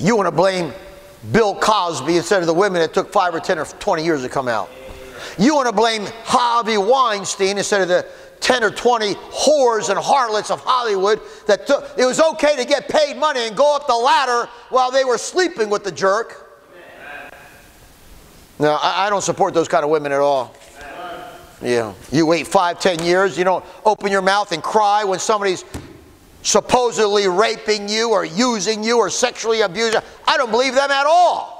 You want to blame Bill Cosby instead of the women that took five or 10 or 20 years to come out. You want to blame Harvey Weinstein instead of the 10 or 20 whores and harlots of Hollywood that took, it was okay to get paid money and go up the ladder while they were sleeping with the jerk. No, I, I don't support those kind of women at all. Yeah. You wait five, ten years, you don't open your mouth and cry when somebody's supposedly raping you or using you or sexually abusing. I don't believe them. At all.